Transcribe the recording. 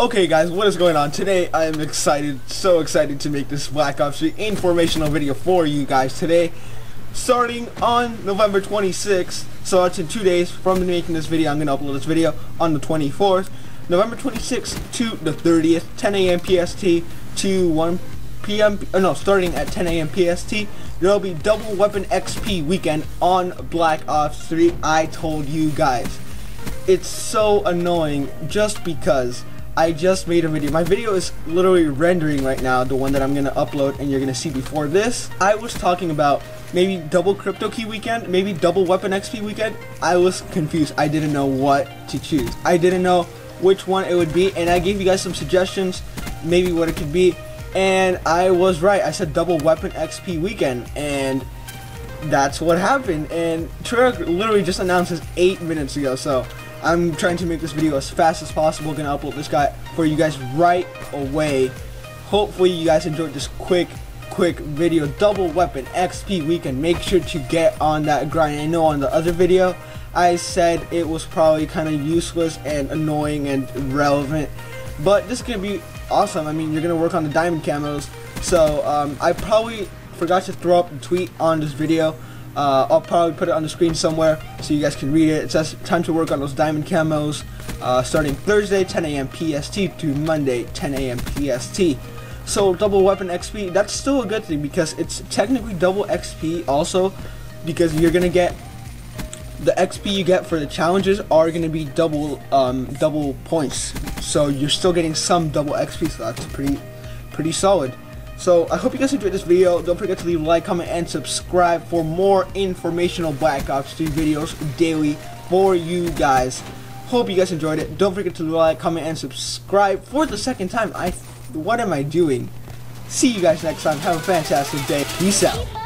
Okay guys, what is going on? Today I am excited, so excited to make this Black Ops 3 informational video for you guys today. Starting on November 26th, so that's in two days from making this video, I'm going to upload this video on the 24th. November 26th to the 30th, 10 a.m. PST to 1 p.m. Oh uh, no, starting at 10 a.m. PST, there will be double weapon XP weekend on Black Ops 3. I told you guys. It's so annoying just because I just made a video. My video is literally rendering right now, the one that I'm gonna upload and you're gonna see before this. I was talking about maybe double crypto key weekend, maybe double weapon XP weekend. I was confused. I didn't know what to choose. I didn't know which one it would be and I gave you guys some suggestions, maybe what it could be. And I was right. I said double weapon XP weekend and that's what happened. And Treyarch literally just announced this eight minutes ago. So I'm trying to make this video as fast as possible. Gonna upload this guy for you guys right away. Hopefully you guys enjoyed this quick, quick video. Double weapon XP weekend. Make sure to get on that grind. I know on the other video I said it was probably kind of useless and annoying and irrelevant. But this is gonna be awesome. I mean, you're gonna work on the diamond camos. So um, I probably forgot to throw up a tweet on this video. Uh, I'll probably put it on the screen somewhere so you guys can read it. It says time to work on those diamond camos uh, starting Thursday 10 a.m. PST to Monday 10 a.m. PST. So double weapon XP, that's still a good thing because it's technically double XP also because you're gonna get the XP you get for the challenges are gonna be double um, double points. So you're still getting some double XP, so that's pretty pretty solid. So I hope you guys enjoyed this video. Don't forget to leave a like, comment, and subscribe for more informational Black Ops 3 videos daily for you guys. Hope you guys enjoyed it. Don't forget to like, comment, and subscribe for the second time. I, what am I doing? See you guys next time. Have a fantastic day. Peace out.